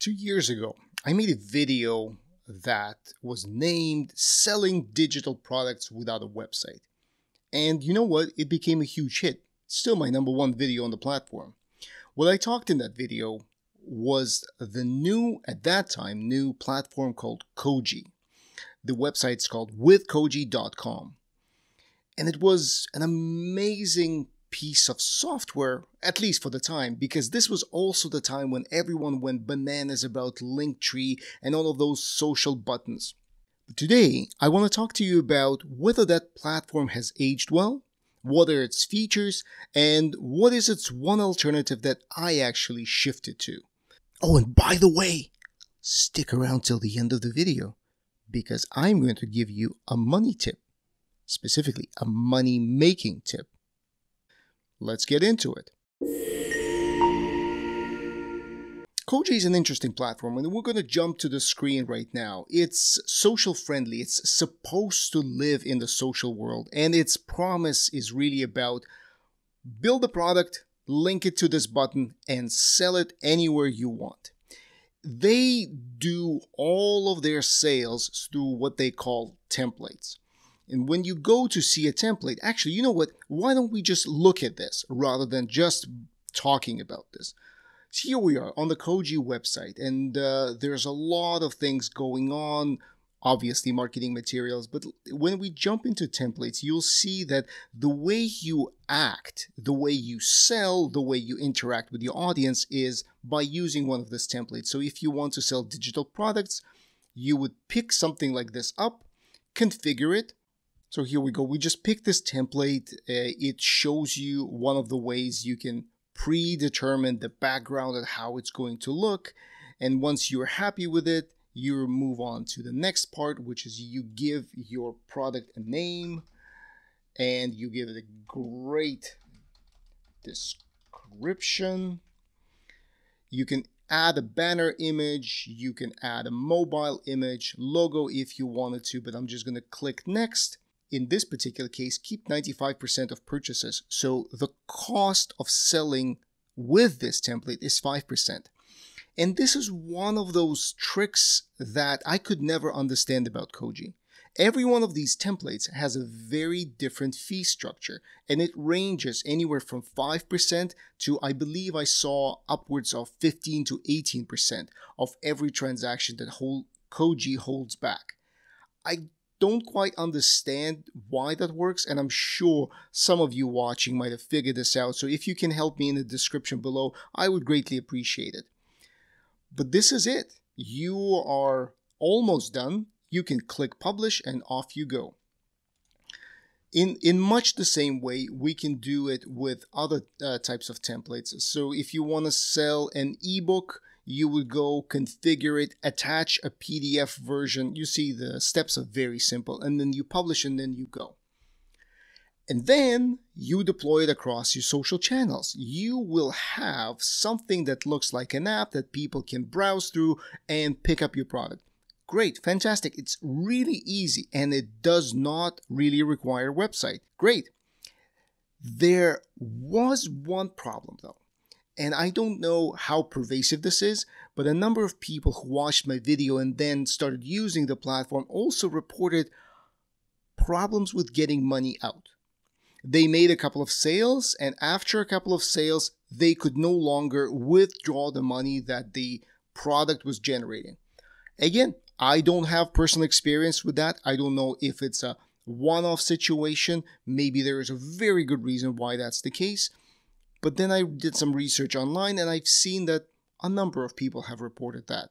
Two years ago, I made a video that was named Selling Digital Products Without a Website. And you know what? It became a huge hit. Still my number one video on the platform. What I talked in that video was the new, at that time, new platform called Koji. The website's called withkoji.com. And it was an amazing piece of software, at least for the time, because this was also the time when everyone went bananas about Linktree and all of those social buttons. But today, I want to talk to you about whether that platform has aged well, what are its features, and what is its one alternative that I actually shifted to. Oh, and by the way, stick around till the end of the video because I'm going to give you a money tip, specifically a money making tip. Let's get into it. Koji is an interesting platform, and we're going to jump to the screen right now. It's social friendly, it's supposed to live in the social world, and its promise is really about build a product, link it to this button, and sell it anywhere you want. They do all of their sales through what they call templates. And when you go to see a template, actually, you know what? Why don't we just look at this rather than just talking about this? Here we are on the Koji website, and uh, there's a lot of things going on. Obviously, marketing materials, but when we jump into templates, you'll see that the way you act, the way you sell, the way you interact with your audience is by using one of these templates. So, if you want to sell digital products, you would pick something like this up, configure it, so here we go. We just picked this template. Uh, it shows you one of the ways you can predetermine the background and how it's going to look. And once you're happy with it, you move on to the next part, which is you give your product a name and you give it a great description. You can add a banner image, you can add a mobile image, logo if you wanted to, but I'm just going to click next in this particular case, keep 95% of purchases. So the cost of selling with this template is 5%. And this is one of those tricks that I could never understand about Koji. Every one of these templates has a very different fee structure, and it ranges anywhere from 5% to I believe I saw upwards of 15 to 18% of every transaction that whole Koji holds back. I don't quite understand why that works, and I'm sure some of you watching might have figured this out. So if you can help me in the description below, I would greatly appreciate it. But this is it. You are almost done. You can click publish and off you go. In, in much the same way, we can do it with other uh, types of templates. So if you want to sell an ebook, you would go configure it, attach a PDF version. You see, the steps are very simple, and then you publish and then you go. And then you deploy it across your social channels. You will have something that looks like an app that people can browse through and pick up your product. Great, fantastic. It's really easy and it does not really require a website. Great. There was one problem though. And I don't know how pervasive this is, but a number of people who watched my video and then started using the platform also reported problems with getting money out. They made a couple of sales, and after a couple of sales, they could no longer withdraw the money that the product was generating. Again, I don't have personal experience with that. I don't know if it's a one off situation. Maybe there is a very good reason why that's the case. But then I did some research online and I've seen that a number of people have reported that.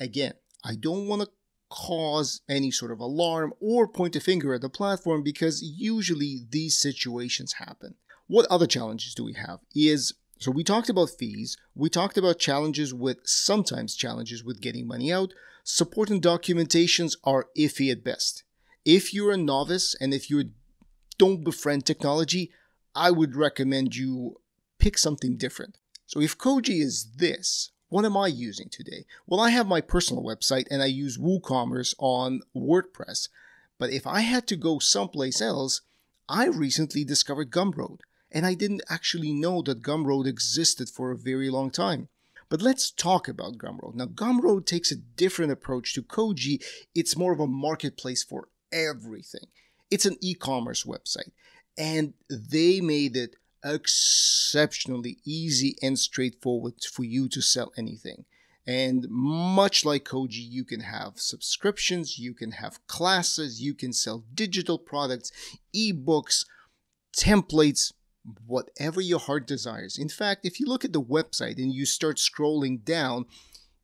Again, I don't want to cause any sort of alarm or point a finger at the platform because usually these situations happen. What other challenges do we have? Is so we talked about fees, we talked about challenges with sometimes challenges with getting money out. Support and documentations are iffy at best. If you're a novice and if you don't befriend technology, I would recommend you pick something different. So if Koji is this, what am I using today? Well, I have my personal website and I use WooCommerce on WordPress. But if I had to go someplace else, I recently discovered Gumroad, and I didn't actually know that Gumroad existed for a very long time. But let's talk about Gumroad. Now, Gumroad takes a different approach to Koji. It's more of a marketplace for everything. It's an e commerce website, and they made it exceptionally easy and straightforward for you to sell anything. And much like Koji, you can have subscriptions, you can have classes, you can sell digital products, ebooks, templates, whatever your heart desires. In fact, if you look at the website and you start scrolling down,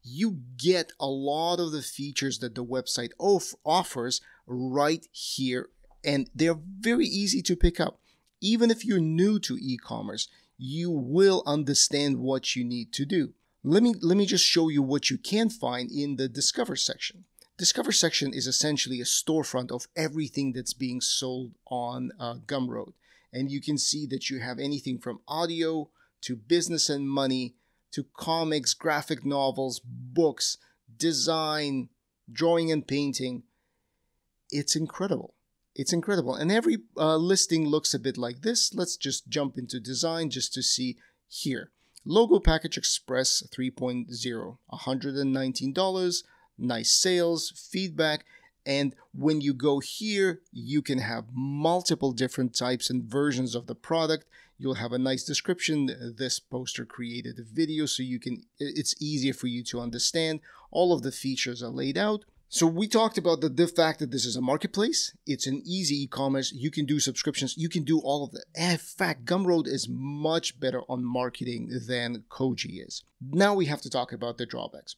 you get a lot of the features that the website off- offers right here, and they're very easy to pick up. Even if you're new to e commerce, you will understand what you need to do. Let me let me just show you what you can find in the discover section. Discover section is essentially a storefront of everything that's being sold on uh, Gumroad, and you can see that you have anything from audio to business and money to comics, graphic novels, books, design, drawing and painting. It's incredible. It's incredible. And every uh, listing looks a bit like this. Let's just jump into design just to see here. Logo Package Express 3.0, $119, nice sales, feedback, and when you go here, you can have multiple different types and versions of the product. You'll have a nice description. This poster created a video so you can it's easier for you to understand. All of the features are laid out. So we talked about the, the fact that this is a marketplace. It's an easy e-commerce. You can do subscriptions. You can do all of that. In fact, Gumroad is much better on marketing than Koji is. Now we have to talk about the drawbacks.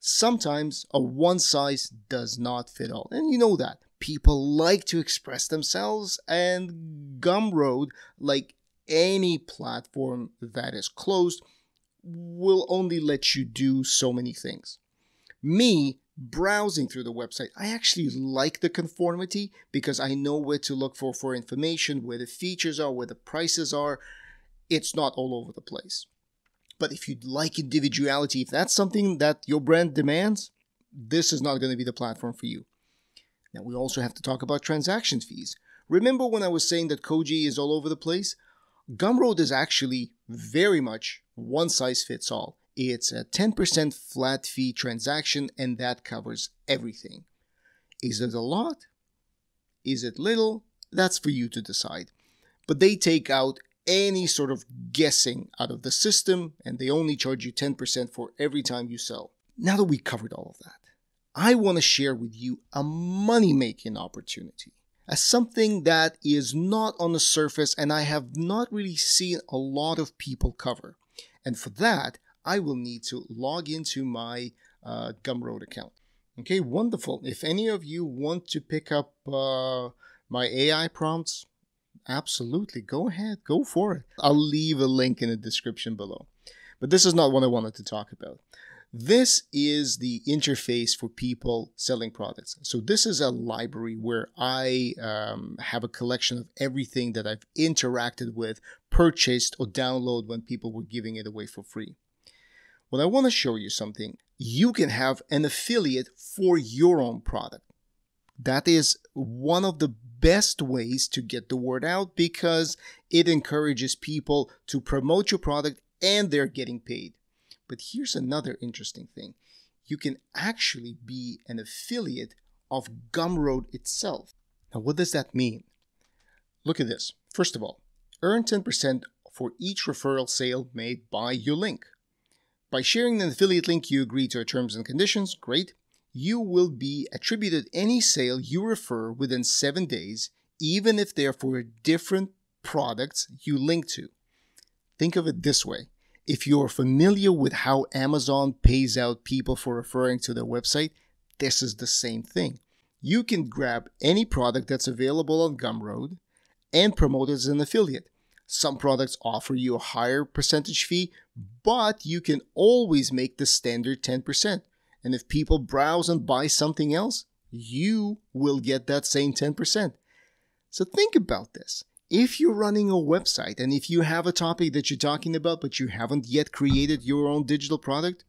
Sometimes a one size does not fit all. And you know that. People like to express themselves and Gumroad, like any platform that is closed, will only let you do so many things. Me, browsing through the website, I actually like the conformity because I know where to look for for information, where the features are, where the prices are. It's not all over the place. But if you'd like individuality, if that's something that your brand demands, this is not going to be the platform for you. Now, we also have to talk about transaction fees. Remember when I was saying that Koji is all over the place? Gumroad is actually very much one size fits all. It's a 10% flat fee transaction, and that covers everything. Is it a lot? Is it little? That's for you to decide. But they take out any sort of guessing out of the system, and they only charge you 10% for every time you sell. Now that we covered all of that, I want to share with you a money making opportunity as something that is not on the surface and I have not really seen a lot of people cover. And for that, I will need to log into my uh, Gumroad account. Okay, wonderful. If any of you want to pick up uh, my AI prompts, absolutely go ahead, go for it. I'll leave a link in the description below. But this is not what I wanted to talk about. This is the interface for people selling products. So, this is a library where I um, have a collection of everything that I've interacted with, purchased, or download when people were giving it away for free. When I want to show you something, you can have an affiliate for your own product. That is one of the best ways to get the word out because it encourages people to promote your product and they're getting paid. But here's another interesting thing you can actually be an affiliate of Gumroad itself. Now, what does that mean? Look at this. First of all, earn 10% for each referral sale made by your link. By sharing an affiliate link, you agree to our terms and conditions. Great. You will be attributed any sale you refer within seven days, even if they're for different products you link to. Think of it this way if you're familiar with how Amazon pays out people for referring to their website, this is the same thing. You can grab any product that's available on Gumroad and promote it as an affiliate. Some products offer you a higher percentage fee, but you can always make the standard 10%. And if people browse and buy something else, you will get that same 10%. So think about this. If you're running a website and if you have a topic that you're talking about, but you haven't yet created your own digital product,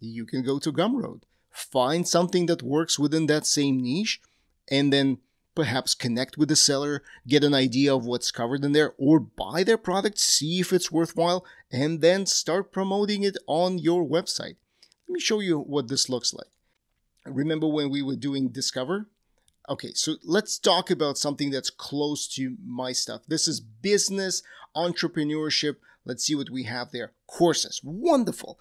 you can go to Gumroad, find something that works within that same niche, and then perhaps connect with the seller, get an idea of what's covered in there, or buy their product, see if it's worthwhile, and then start promoting it on your website. Let me show you what this looks like. Remember when we were doing Discover? Okay, so let's talk about something that's close to my stuff. This is business, entrepreneurship. Let's see what we have there. Courses. Wonderful.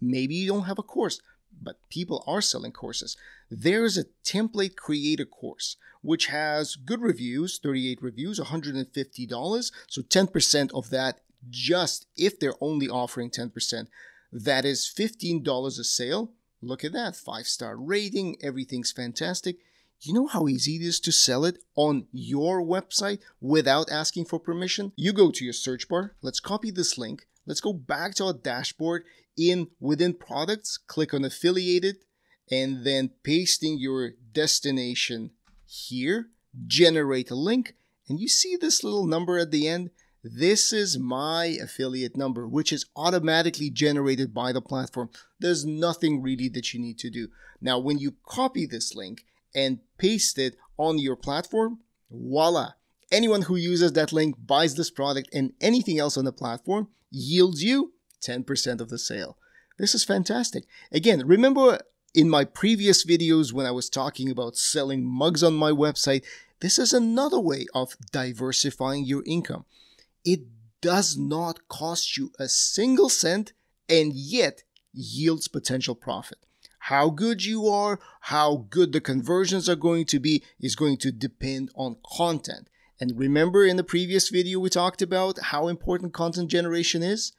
Maybe you don't have a course, but people are selling courses. There's a template creator course which has good reviews 38 reviews, $150. So 10% of that, just if they're only offering 10%, that is $15 a sale. Look at that five star rating, everything's fantastic. You know how easy it is to sell it on your website without asking for permission? You go to your search bar. Let's copy this link. Let's go back to our dashboard in within products, click on affiliated, and then pasting your destination here, generate a link, and you see this little number at the end? This is my affiliate number, which is automatically generated by the platform. There's nothing really that you need to do. Now, when you copy this link and paste it on your platform, voila. Anyone who uses that link buys this product and anything else on the platform yields you 10% of the sale. This is fantastic. Again, remember in my previous videos when I was talking about selling mugs on my website, this is another way of diversifying your income. It does not cost you a single cent and yet yields potential profit. How good you are, how good the conversions are going to be is going to depend on content. And remember in the previous video we talked about how important content generation is?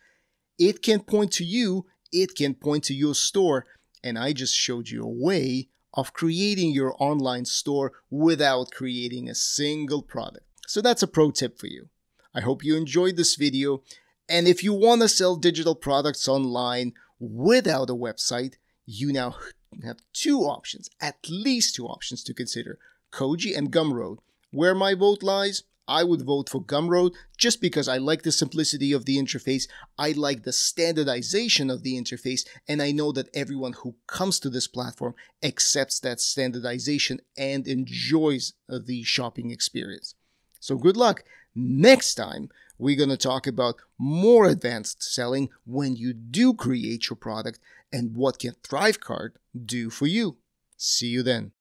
It can point to you, it can point to your store, and I just showed you a way of creating your online store without creating a single product. So that's a pro tip for you. I hope you enjoyed this video. And if you want to sell digital products online without a website, you now have two options, at least two options to consider Koji and Gumroad. Where my vote lies, I would vote for Gumroad just because I like the simplicity of the interface, I like the standardization of the interface, and I know that everyone who comes to this platform accepts that standardization and enjoys uh, the shopping experience. So good luck. Next time, we're going to talk about more advanced selling when you do create your product and what can ThriveCart do for you. See you then.